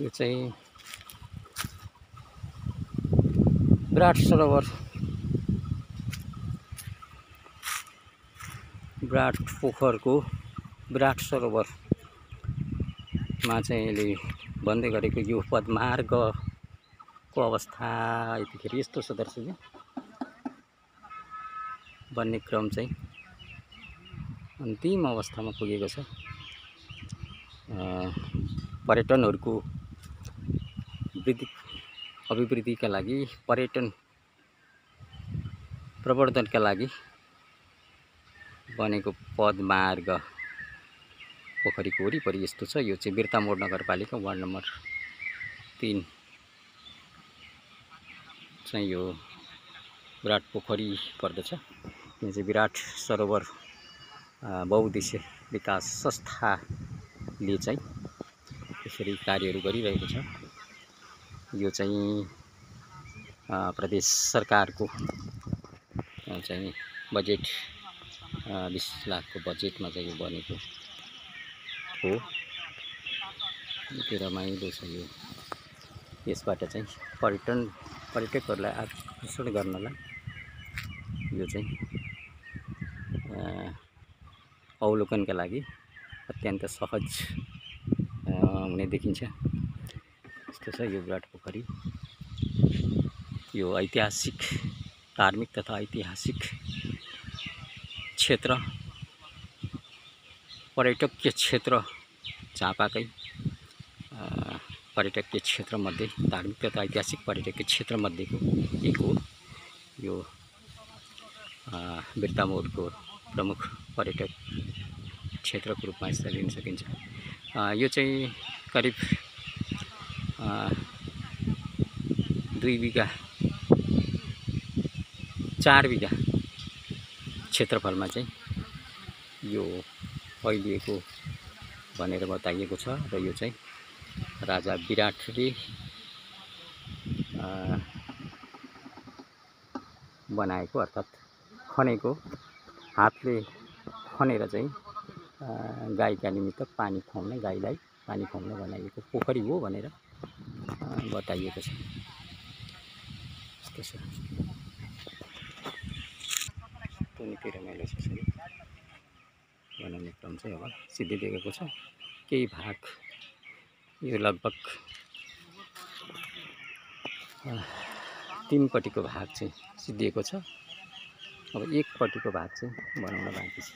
यो चाहिँ विराट सरोवर। विराट पोखरको विराट सरोवरमा चाहिँ यसले भन्दै गरेको यो पदमार्गको अवस्था यतिखेर यस्तो छ दर्शक बन्ने क्रम चाहिँ अन्तिम अवस्थामा पुगेको छ। पर्यटनहरूको वृद्धि अभिवृद्धिका लागि पर्यटन प्रवर्धनका लागि बनेको पदमार्ग पोखरीको वरिपरि यस्तो छ। यो चाहिँ बिर्तामोड नगरपालिका वार्ड नम्बर तिन चाहिँ यो विराट पोखरी पर्दछ। यो चाहिँ विराट सरोवर बहुद्देश्य विकास संस्थाले चाहिँ यसरी कार्यहरू गरिरहेको छ। यो चाहिँ प्रदेश सरकारको चाहिँ बजेट बिस लाखको बजेटमा चाहिँ यो बनेको हो। निकै रमाइलो छ यो। यसबाट चाहिँ पर्यटन पर्यटकहरूलाई आकर्षण गर्नलाई यो चाहिँ अवलोकनका लागि अत्यन्त सहज हुने देखिन्छ। यस्तो छ यो विराट पोखरी यो ऐतिहासिक धार्मिक तथा ऐतिहासिक क्षेत्र पर्यटकीय क्षेत्र झापाकै पर्यटकीय क्षेत्रमध्ये धार्मिक तथा ऐतिहासिक पर्यटकीय क्षेत्रमध्येको एक हो। यो अ, बिर्तामोडको प्रमुख पर्यटक क्षेत्रको रूपमा यसलाई लिन सकिन्छ। यो चाहिँ करिब दुई बिघा चार बिघा क्षेत्रफलमा चाहिँ यो फैलिएको भनेर बताइएको छ र यो चाहिँ राजा विराटले बनाएको अर्थात् खनेको हातले खनेर चाहिँ गाईका निमित्त पानी खुवाउन गाईलाई पानी खुवाउन बनाइएको पोखरी हो भनेर बताइएको छ। यस्तो छ बनाउने क्रम चाहिँ अब सिद्धिदिएको छ। केही भाग यो लगभग तिनपट्टिको भाग चाहिँ सिद्धिएको छ। अब एकपट्टिको भाग चाहिँ बनाउन बाँकी छ।